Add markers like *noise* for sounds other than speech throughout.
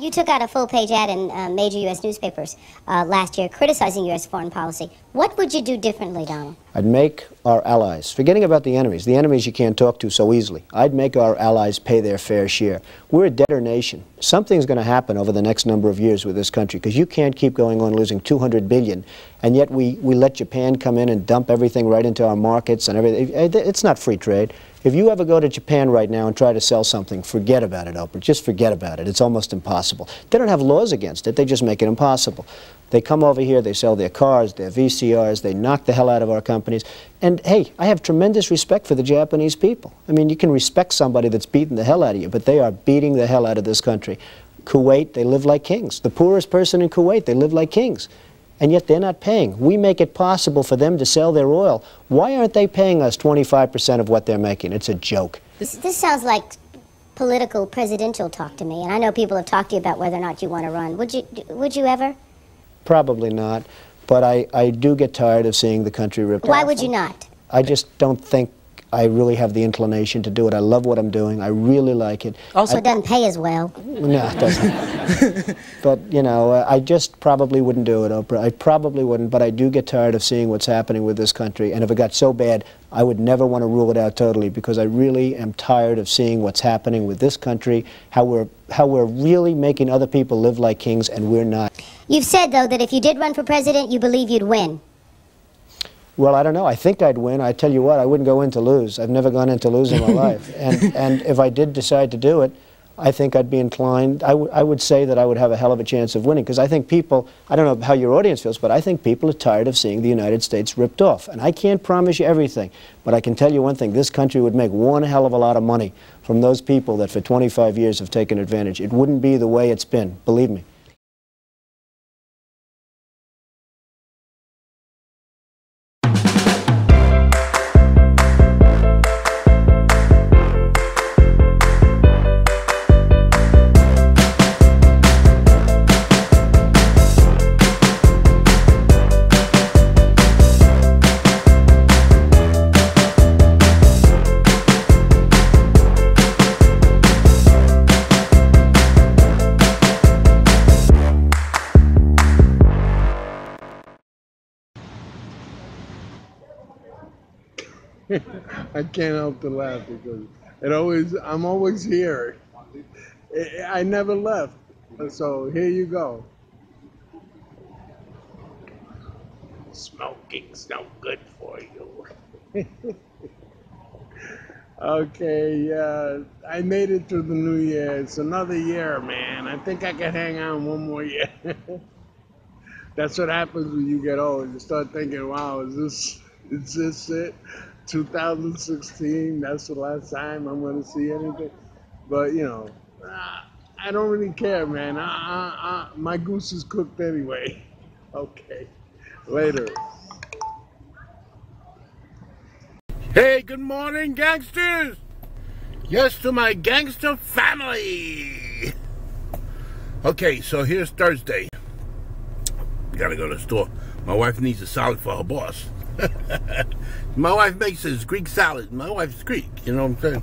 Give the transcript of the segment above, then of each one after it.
You took out a full page ad in uh, major U.S. newspapers uh, last year criticizing U.S. foreign policy. What would you do differently, Donald? I'd make our allies, forgetting about the enemies, the enemies you can't talk to so easily, I'd make our allies pay their fair share. We're a debtor nation. Something's going to happen over the next number of years with this country because you can't keep going on losing 200 billion and yet we, we let Japan come in and dump everything right into our markets and everything. It's not free trade. If you ever go to Japan right now and try to sell something, forget about it, Oprah. Just forget about it. It's almost impossible. They don't have laws against it. They just make it impossible. They come over here, they sell their cars, their VCRs, they knock the hell out of our companies. And hey, I have tremendous respect for the Japanese people. I mean, you can respect somebody that's beating the hell out of you, but they are beating the hell out of this country. Kuwait, they live like kings. The poorest person in Kuwait, they live like kings and yet they're not paying. We make it possible for them to sell their oil. Why aren't they paying us 25% of what they're making? It's a joke. This, this sounds like political presidential talk to me, and I know people have talked to you about whether or not you want to run. Would you, would you ever? Probably not, but I, I do get tired of seeing the country ripped Why off. would you not? I just don't think I really have the inclination to do it. I love what I'm doing. I really like it. Also, I, it doesn't pay as well. No, it doesn't. *laughs* but, you know, uh, I just probably wouldn't do it, Oprah. I probably wouldn't, but I do get tired of seeing what's happening with this country. And if it got so bad, I would never want to rule it out totally because I really am tired of seeing what's happening with this country, how we're, how we're really making other people live like kings and we're not. You've said, though, that if you did run for president, you believe you'd win. Well, I don't know. I think I'd win. I tell you what, I wouldn't go in to lose. I've never gone into losing my *laughs* life. And, and if I did decide to do it, I think I'd be inclined, I, I would say that I would have a hell of a chance of winning because I think people, I don't know how your audience feels, but I think people are tired of seeing the United States ripped off. And I can't promise you everything, but I can tell you one thing this country would make one hell of a lot of money from those people that for 25 years have taken advantage. It wouldn't be the way it's been, believe me. I can't help to laugh because it always I'm always here. I never left. So here you go. Smoking's no good for you. *laughs* okay, yeah. I made it through the new year. It's another year, man. I think I can hang on one more year. *laughs* That's what happens when you get old. You start thinking, wow, is this is this it? 2016, that's the last time I'm going to see anything. But, you know, I don't really care, man. I, I, I, my goose is cooked anyway. *laughs* Okay. Later. Hey, good morning, gangsters. Yes, to my gangster family. Okay, so here's Thursday. Gotta go to the store. My wife needs a salad for her boss. *laughs* My wife makes this Greek salad. My wife's Greek, you know what I'm saying?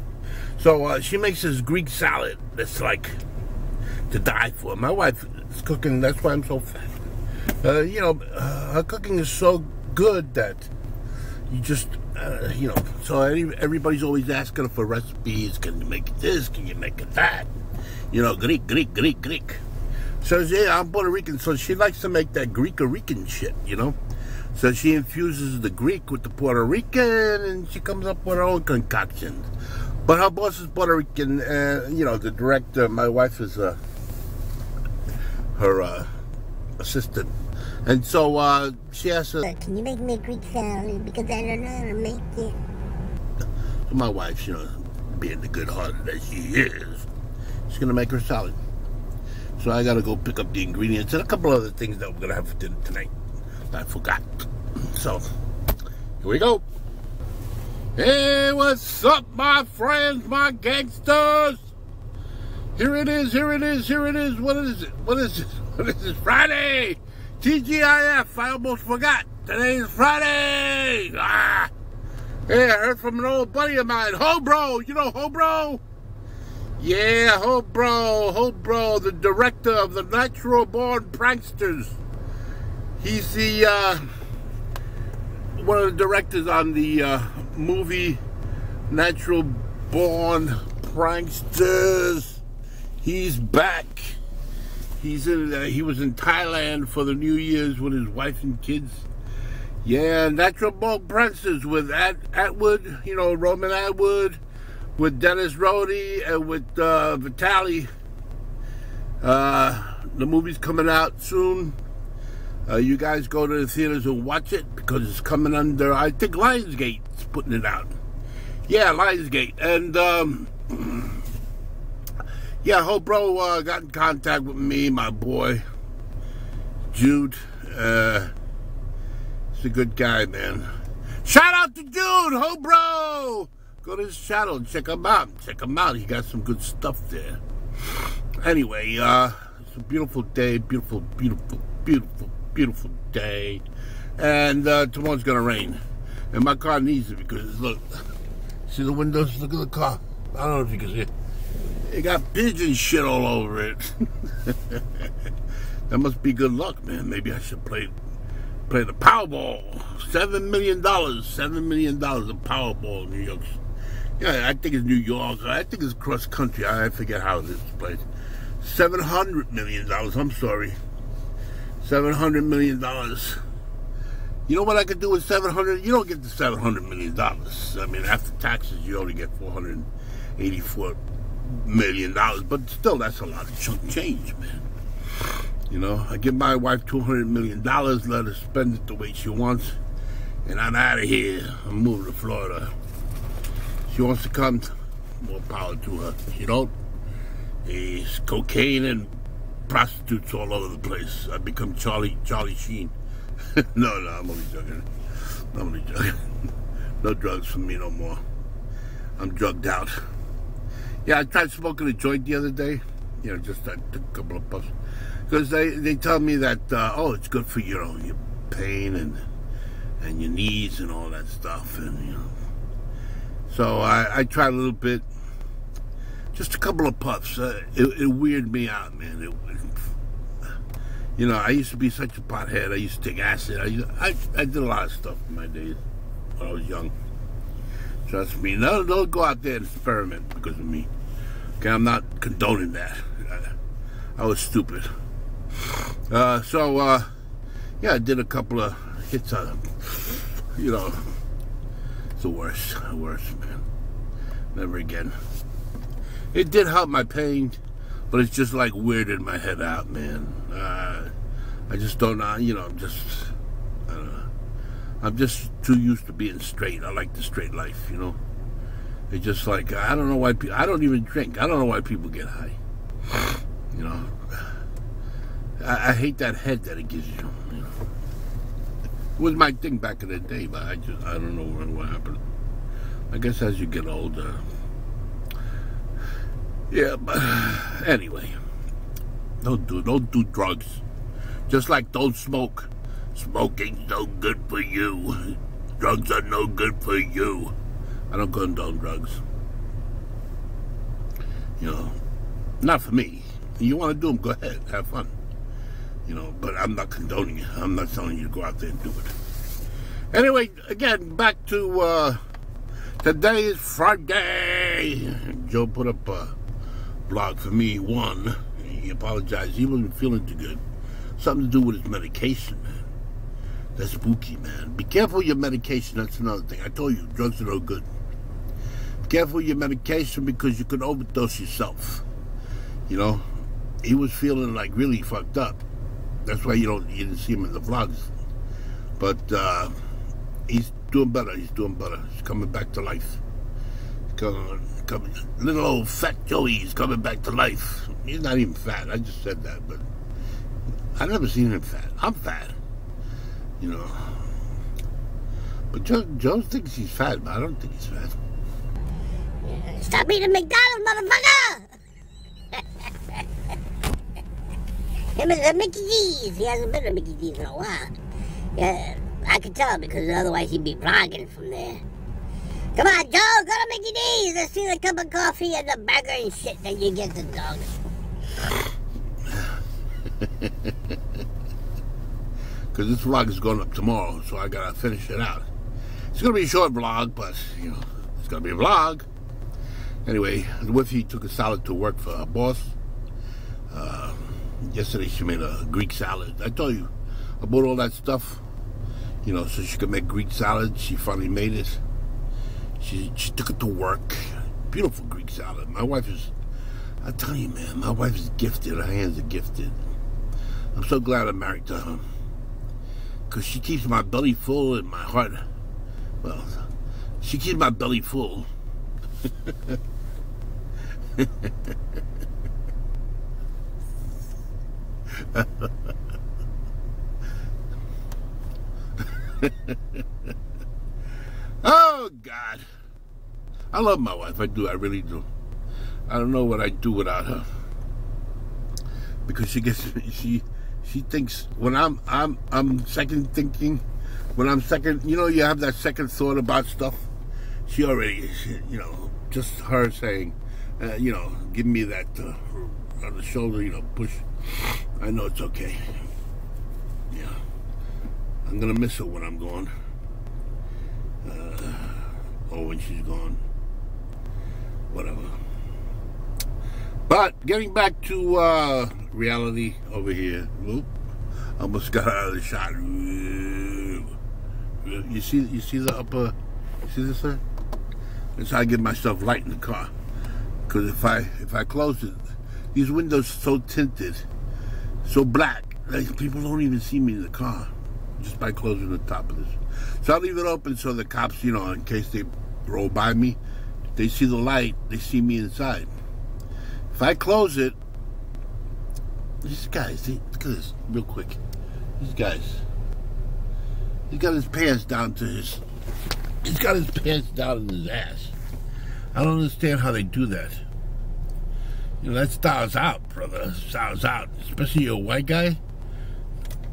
So uh, she makes this Greek salad that's like to die for. My wife is cooking, that's why I'm so fat. Uh, you know, uh, her cooking is so good that you just, uh, you know, so everybody's always asking her for recipes. Can you make this? Can you make that? You know, Greek, Greek, Greek, Greek. So yeah, I'm Puerto Rican, so she likes to make that Greek Rican shit, you know? So she infuses the Greek with the Puerto Rican, and she comes up with her own concoctions. But her boss is Puerto Rican, and you know the director. My wife is uh, her uh, assistant, and so uh, she asked her, "Can you make me a Greek salad? Because I don't know how to make it." So my wife, you know, being the good-hearted that she is, she's gonna make her salad. So I gotta go pick up the ingredients and a couple other things that we're gonna have for dinner tonight. I forgot. So, here we go. Hey, what's up, my friends, my gangsters? Here it is, here it is, here it is. What is it? What is it? *laughs* What is it? Friday! TGIF, I almost forgot. Today is Friday! Ah! Hey, I heard from an old buddy of mine, Hobro. You know Hobro? Yeah, Hobro, Hobro, the director of the Natural Born Pranksters. He's the uh, one of the directors on the uh, movie Natural Born Pranksters. He's back. He's in. Uh, he was in Thailand for the New Year's with his wife and kids. Yeah, Natural Born Pranksters with At Atwood. You know Roman Atwood, with Dennis Roady and with uh. Uh, the movie's coming out soon. Uh, you guys go to the theaters and watch it because it's coming under, I think Lionsgate's putting it out. Yeah, Lionsgate. And, um, *clears throat* yeah, Hope Bro uh, got in contact with me, my boy, Jude. Uh, he's a good guy, man. Shout out to Jude, Hope Bro! Go to his channel and check him out. Check him out. He got some good stuff there. Anyway, uh, it's a beautiful day. Beautiful, beautiful, beautiful, beautiful day. And uh, tomorrow's going to rain. And my car needs it because, look, see the windows? Look at the car. I don't know if you can see it. It got pigeon shit all over it. *laughs* that must be good luck, man. Maybe I should play play the Powerball. Seven million dollars. Seven million dollars of Powerball in New York. Yeah, I think it's New York. I think it's cross country. I forget how it is place. Seven hundred million dollars. I'm sorry. Seven hundred million dollars. You know what I could do with seven hundred? You don't get the seven hundred million dollars. I mean, after taxes, you only get four hundred eighty-four million dollars. But still, that's a lot of chunk change, man. You know, I give my wife two hundred million dollars, let her spend it the way she wants, and I'm out of here. I'm moving to Florida. She wants to come, more power to her. You know, there's cocaine and prostitutes all over the place. I become Charlie Charlie Sheen. *laughs* no, no, I'm only joking. I'm only joking. *laughs* no drugs for me no more. I'm drugged out. Yeah, I tried smoking a joint the other day. You know, just I took a couple of puffs because they they tell me that uh, oh, it's good for you know your pain and and your knees and all that stuff, and you know. So I, I tried a little bit, just a couple of puffs. Uh, it, it weirded me out, man. It, you know, I used to be such a pothead. I used to take acid. I, I, I did a lot of stuff in my days when I was young. Trust me. Don't go out there and experiment because of me. Okay, I'm not condoning that. I, I was stupid. Uh, so, uh, yeah, I did a couple of hits on. You know, the worst, the worst, man. Never again. It did help my pain, but it's just like weirded my head out, man. Uh, I just don't know, you know, I'm just, I don't know. I'm just too used to being straight. I like the straight life, you know. It's just like, I don't know why people, I don't even drink. I don't know why people get high. You know, I, I hate that head that it gives you. It was my thing back in the day, but I just I don't know what, what happened. I guess as you get older. Yeah, but *sighs* anyway, don't do don't do drugs. Just like don't smoke. Smoking's no good for you. *laughs* Drugs are no good for you. I don't condone drugs. You know, not for me. You want to do them, go ahead, have fun. You know, but I'm not condoning it. I'm not telling you to go out there and do it. Anyway, again, back to uh, today is Friday. Joe put up a blog for me. One, he apologized. He wasn't feeling too good. Something to do with his medication, man. That's spooky, man. Be careful your medication. That's another thing. I told you, drugs are no good. Be careful your medication because you could overdose yourself. You know, he was feeling like really fucked up. That's why you don't you didn't see him in the vlogs. But uh, he's doing better. He's doing better. He's coming back to life. Coming, coming, little old fat Joey is coming back to life. He's not even fat. I just said that, but I've never seen him fat. I'm fat, you know. But Joe, Joe thinks he's fat, but I don't think he's fat. Stop eating McDonald's, motherfucker! *laughs* Him a Mickey D's. He hasn't been to Mickey D's in a while. Yeah, I could tell because otherwise he'd be vlogging from there. Come on, Joe, go to Mickey D's. Let's see the cup of coffee and the burger and shit that you get the dogs. *laughs* Because this vlog is going up tomorrow, so I gotta finish it out. It's gonna be a short vlog, but you know, it's gonna be a vlog. Anyway, the wifey took a salad to work for her boss. Uh, yesterday she made a Greek salad. I told you, I bought all that stuff, you know, so she could make Greek salad. She finally made it. She, she took it to work. Beautiful Greek salad. My wife is, I tell you, man, my wife is gifted. Her hands are gifted. I'm so glad I'm married to her. Because she keeps my belly full and my heart, well, she keeps my belly full. *laughs* *laughs* oh God, I love my wife. I do. I really do. I don't know what I'd do without her because she gets *laughs* she she thinks when I'm I'm I'm second thinking when I'm second. You know, you have that second thought about stuff. She already, she, you know, just her saying, uh, you know, give me that uh, on the shoulder, you know, push. I know it's okay. Yeah. I'm gonna miss her when I'm gone. Uh, or when she's gone. Whatever. But getting back to uh, reality over here. Oop, almost got out of the shot. You see, you see the upper. You see this thing? That's how I get myself light in the car. Because if I if I close it, these windows so tinted, so black, like people don't even see me in the car just by closing the top of this. So I leave it open so the cops, you know, in case they roll by me, they see the light, they see me inside. If I close it, these guys, look at this, real quick. These guys, he's got his pants down to his, he's got his pants down in his ass. I don't understand how they do that. You know, that styles out, brother. Styles out. Especially you're a white guy.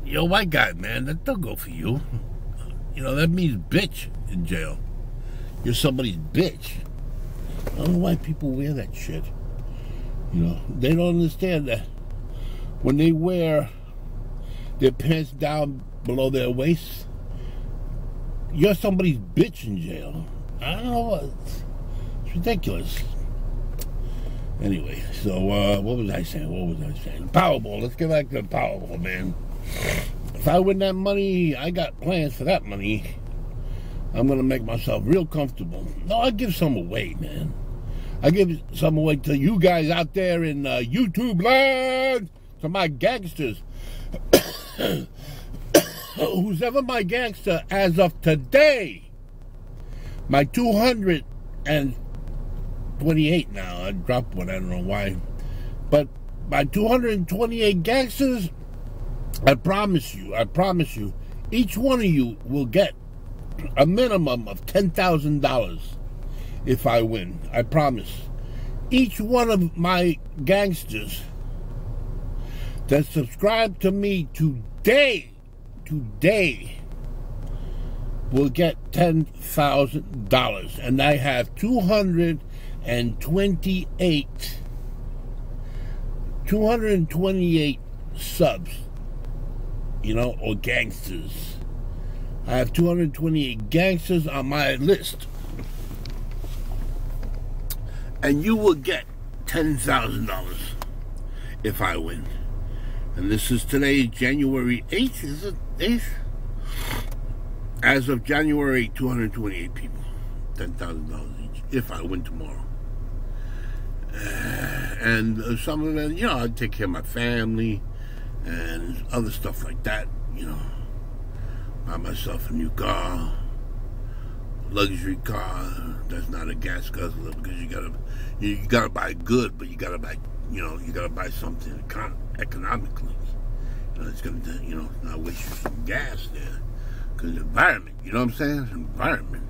You're a white guy, man. That don't go for you. You know, that means bitch in jail. You're somebody's bitch. I don't know why people wear that shit. You know, they don't understand that when they wear their pants down below their waist, you're somebody's bitch in jail. I don't know. What it's ridiculous. Anyway, so uh, what was I saying? What was I saying? Powerball. Let's get back to the Powerball, man. If I win that money, I got plans for that money. I'm gonna make myself real comfortable. No, I give some away, man. I give some away to you guys out there in uh, YouTube land, to my gangsters. *coughs* Who's ever my gangster as of today, my 228 now, I dropped one, I don't know why, but my 228 gangsters, I promise you, I promise you, each one of you will get a minimum of $10,000 if I win. I promise. Each one of my gangsters that subscribe to me today, today, will get $10,000. And I have 228, 228 subs, you know, or gangsters. I have 228 gangsters on my list and you will get $10,000 if I win. And this is today, January 8th, is it 8th? As of January, 228 people, $10,000 each, if I win tomorrow. And some of them, you know, I'd take care of my family and other stuff like that, you know. Buy myself a new car, luxury car that's not a gas guzzler because you gotta you, you gotta buy good, but you gotta buy you know you gotta buy something econ- economically. You know, it's gonna you know not waste you some gas there because environment. You know what I'm saying? Environment.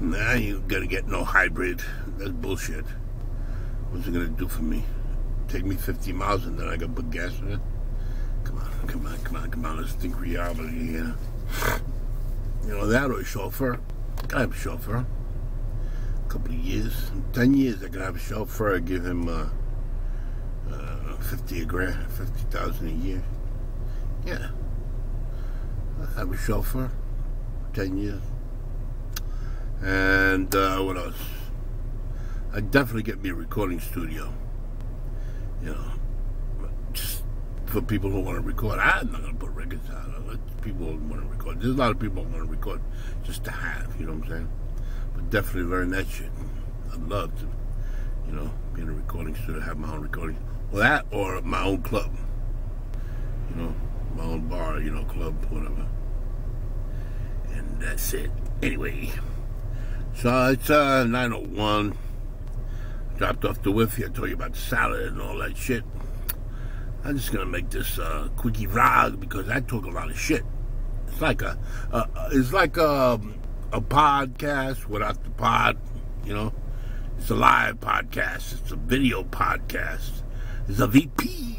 Nah, you gonna get no hybrid. That's bullshit. What's it gonna do for me? Take me 50 miles and then I gotta put gas in it. Come on, come on, come on, come on. Let's think reality here. You know that or a chauffeur. I have a chauffeur. A couple of years, ten years, I could have a chauffeur. I give him uh, uh, fifty a grand, fifty thousand a year. Yeah, I have a chauffeur. Ten years, and uh, what else? I definitely get me a recording studio. You know, just for people who want to record. I'm not gonna put records out. People want to record. There's a lot of people who want to record just to have. You know what I'm saying? But definitely learn that shit. I'd love to, you know, be in a recording studio, have my own recording. Well, that or my own club. You know, my own bar. You know, club, whatever. And that's it. Anyway, so it's uh 901 dropped off the. I told you about salad and all that shit. I'm just gonna make this uh, quickie vlog because I talk a lot of shit. It's like a, uh, it's like a, a podcast without the pod. You know, it's a live podcast. It's a video podcast. It's a VP.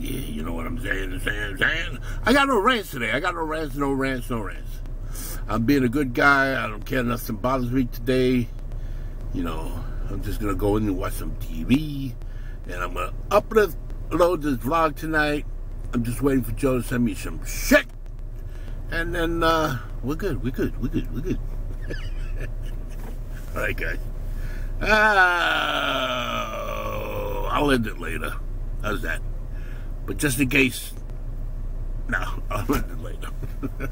You know what I'm saying? saying, saying. I got no rants today. I got no rants, no rants, no rants. I'm being a good guy. I don't care. Nothing bothers me today. You know, I'm just gonna go in and watch some TV, and I'm gonna upload this vlog tonight. I'm just waiting for Joe to send me some shit, and then uh, we're good. We're good. We're good. We're good. *laughs* All right, guys. Uh, I'll end it later. How's that? But just in case, no, *laughs* I'll end it later. *laughs*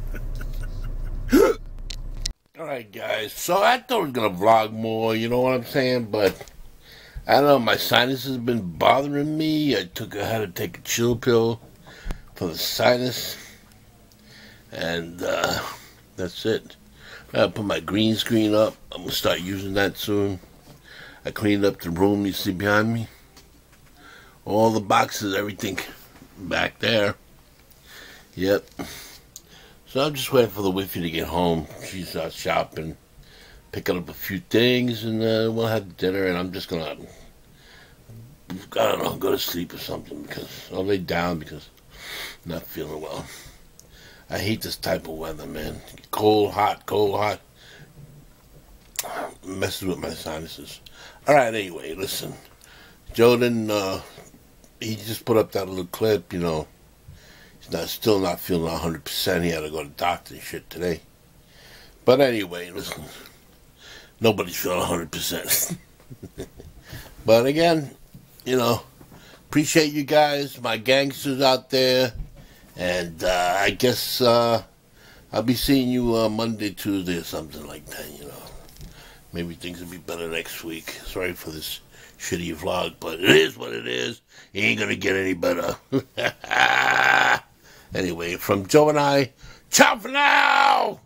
All right, guys. So I thought I was gonna vlog more. You know what I'm saying? But I don't know. My sinus has been bothering me. I took. I had to take a chill pill for the sinus, and uh, that's it. I put my green screen up. I'm gonna start using that soon. I cleaned up the room you see behind me. All the boxes, everything back there. Yep. So I'm just waiting for the wifey to get home. She's out shopping, picking up a few things, and uh, we'll have dinner. And I'm just gonna, I don't know, go to sleep or something because I'll lay down because I'm not feeling well. I hate this type of weather, man. Cold, hot, cold, hot. Messes with my sinuses. All right, anyway, listen. Jordan, uh, he just put up that little clip, you know He's not still not feeling 100%. He had to go to the doctor and shit today. But anyway, listen, nobody's feeling 100%. *laughs* but again, you know, appreciate you guys, my gangsters out there. And uh, I guess uh, I'll be seeing you uh, Monday, Tuesday, or something like that, you know. Maybe things will be better next week. Sorry for this shitty vlog, but it is what it is. It ain't gonna get any better. *laughs* Anyway, from Joe and I, ciao for now!